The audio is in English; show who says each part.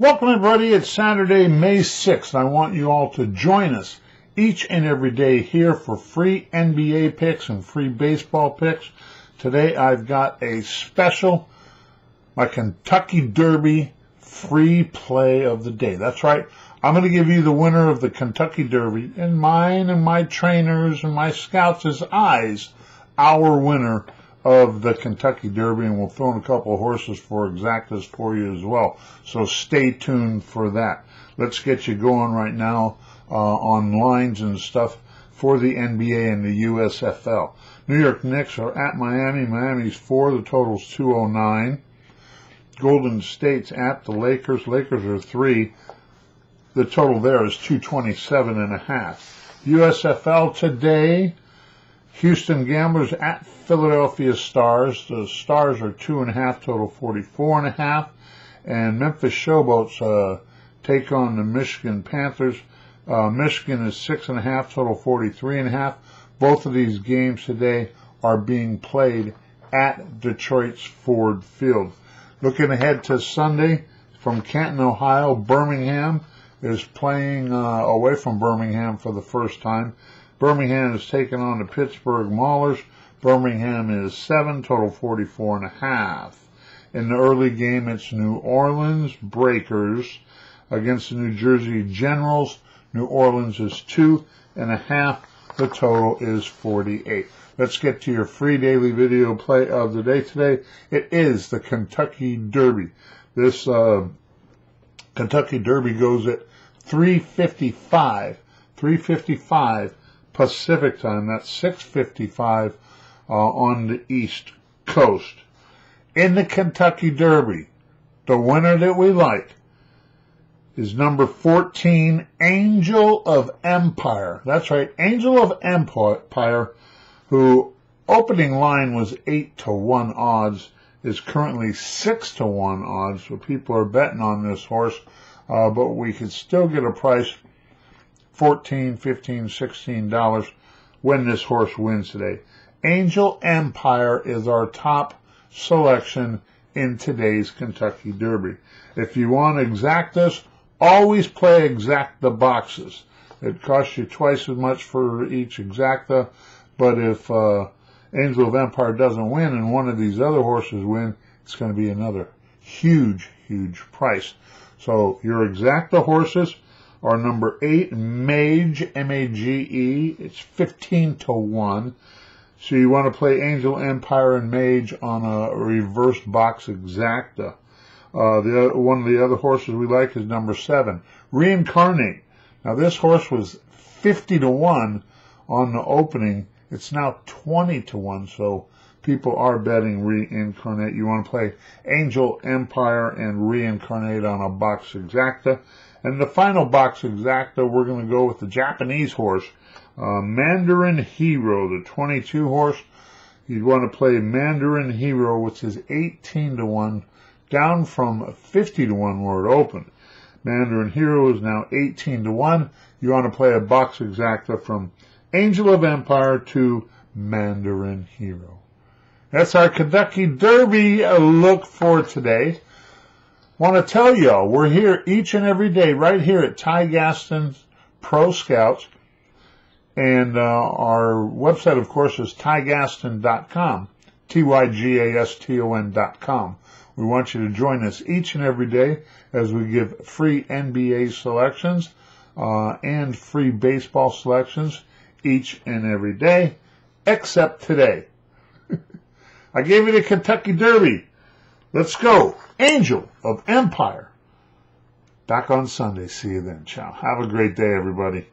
Speaker 1: Welcome, everybody. It's Saturday, May 6th. I want you all to join us each and every day here for free NBA picks and free baseball picks. Today, I've got a special, my Kentucky Derby free play of the day. That's right. I'm going to give you the winner of the Kentucky Derby in mine and my trainers and my scouts' eyes, our winner of the Kentucky Derby, and we'll throw in a couple of horses for exactas for you as well. So stay tuned for that. Let's get you going right now uh, on lines and stuff for the NBA and the USFL. New York Knicks are at Miami. Miami's four. The total's 209. Golden State's at the Lakers. Lakers are three. The total there is 227 and a half. USFL today. Houston Gamblers at Philadelphia Stars. The Stars are two and a half, total 44 and a half. And Memphis Showboats uh, take on the Michigan Panthers. Uh, Michigan is six and a half, total 43 and a half. Both of these games today are being played at Detroit's Ford Field. Looking ahead to Sunday from Canton, Ohio, Birmingham is playing uh, away from Birmingham for the first time. Birmingham is taking on the Pittsburgh Maulers. Birmingham is seven, total 44 and a half. In the early game, it's New Orleans Breakers against the New Jersey Generals. New Orleans is two and a half. The total is 48. Let's get to your free daily video play of the day today. It is the Kentucky Derby. This uh, Kentucky Derby goes at 355. 355 Pacific time. That's 6:55 uh, on the East Coast. In the Kentucky Derby, the winner that we like is number 14, Angel of Empire. That's right, Angel of Empire, who opening line was 8 to 1 odds, is currently 6 to 1 odds, so people are betting on this horse, uh, but we could still get a price 14, 15, 16 dollars when this horse wins today. Angel Empire is our top selection in today's Kentucky Derby. If you want exactas, always play exact the boxes. It costs you twice as much for each exacta, but if uh, Angel of Empire doesn't win and one of these other horses win, it's going to be another huge, huge price. So your exacta horses, our number eight, Mage, M-A-G-E. It's 15 to 1. So you want to play Angel Empire and Mage on a reverse box exacta. Uh, the one of the other horses we like is number seven, Reincarnate. Now this horse was 50 to 1 on the opening. It's now 20 to 1, so people are betting Reincarnate. You want to play Angel Empire and Reincarnate on a box exacta. And the final box exacta, we're going to go with the Japanese horse, uh, Mandarin Hero, the 22 horse. You'd want to play Mandarin Hero, which is 18 to 1, down from 50 to 1 where it opened. Mandarin Hero is now 18 to 1. You want to play a box exacta from Angel of Empire to Mandarin Hero. That's our Kentucky Derby look for today want to tell y'all we're here each and every day right here at Ty Gaston's Pro Scouts. And uh, our website, of course, is tygaston.com, T-Y-G-A-S-T-O-N.com. We want you to join us each and every day as we give free NBA selections uh, and free baseball selections each and every day, except today. I gave you the Kentucky Derby. Let's go. Angel of Empire. Back on Sunday. See you then. Ciao. Have a great day, everybody.